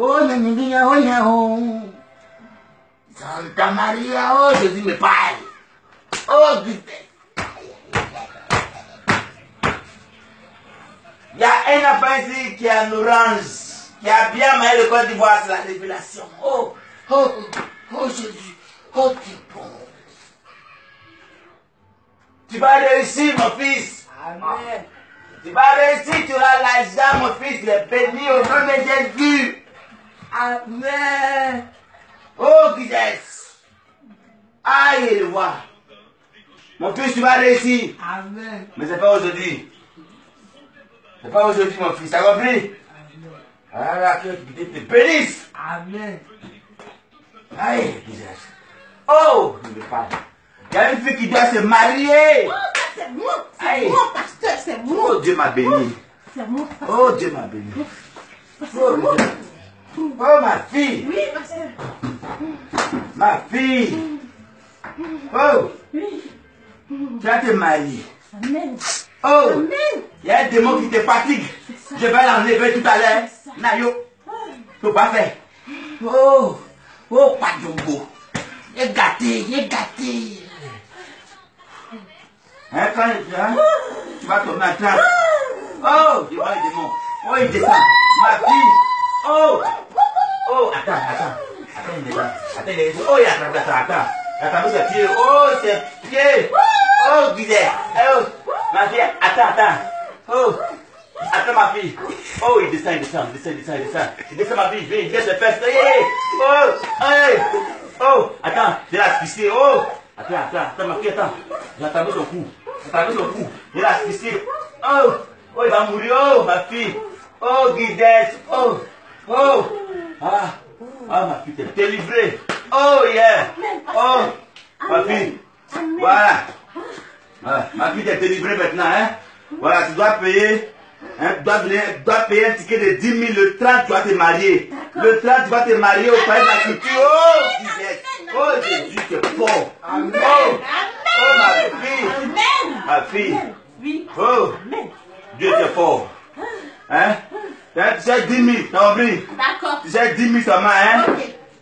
Oh, nyinginya, oh, nya, oh. Santa Maria, oh, Jésus me parle. Oh, Christ. Il y a un enfant ici qui a un orange, qui a bien maillé le Côte d'Ivoire, c'est la révélation. Oh, oh, oh, Jésus, oh, tu es bon. Tu vas réussir, mon fils. Amen. Tu vas réussir, tu auras l'argent, mon fils, il est béni au nom de Jésus. Amen. Oh, Christ. Aïe, le voir. Mon fils, tu vas réussir. Amen. Mais c'est pas aujourd'hui. C'est pas aujourd'hui, mon fils, t'as compris? Amen. Alors que Dieu te bénisse. Amen. Aïe, Christ. Oh, il me parle. Il y a une fille qui doit se marier. Oh, ça c'est moi. C'est moi, pasteur, c'est moi. Oh, Dieu m'a béni. C'est moi. Oh, Dieu m'a béni. C'est Oh. Dieu. Oh, ma fille. Oui, pasteur. Ma fille. Oh, Oui. tu vas te marier. Amen. Oh, Amen. il y a un démon qui te fatigue. Je vais l'enlever tout à l'heure. Nayo, faut pas faire. Oh, oh, pas de. Il est gâté, il est gâté. Hein, quand hein, tu vas tomber train. Oh, je vois le démon. Oh, il descend. Ma fille. Oh, oh, attends, attends. Attends, il descend. Attends, il descend. Oh, il attrape, attends, attends. Attends, ses pieds. Oh, ses pieds. Oh, Guizet. Oh, ma fille, attends, attends. Oh, attends, ma fille. Oh, il descend, il descend, il descend, il descend, il descend. Il descend, ma fille. Viens, il laisse les fesses. Hey, hey. Oh, hey. Oh, attends, j'ai l'asphyxié. Oh, attends, attends, attends, ma fille, attends. J'ai attendu son cou. J'ai attendu son cou. J'ai l'asphyxié. Oh, oh, il va mourir. Oh, ma fille. Oh, Guidette. Oh, oh. Ah, ah, ma fille, t'es délivrée. Oh, yeah. Oh, ma fille. Voilà. Voilà. Ma fille, t'es délivrée maintenant, hein. Voilà, tu dois payer. Hein, tu dois, tu payer un ticket de 10 000. Le 30, tu vas te marier. Le 30, tu vas te marier au palais de la culture. Oh, Guidette. Oh, Jésus, tu es fort. Amen. Oh, oh, ma fille. Amen. Ma fille. Oui. Oh, Amen. Dieu t'es fort. Hein? Tu sais 10 000, t'as compris? Sais 10 000 seulement, hein?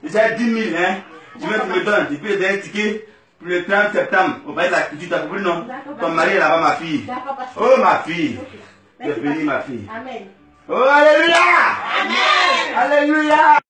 Sais 10 000, hein? Tu veux que tu me donnes, tu peux donner un ticket pour le 30 septembre au palais de la culture, t'as compris, non? Ton mari est là-bas, ma fille. Oh, ma fille. Tu es pasteur. ma fille. Amen. Oh, Alléluia! Amen. Alléluia!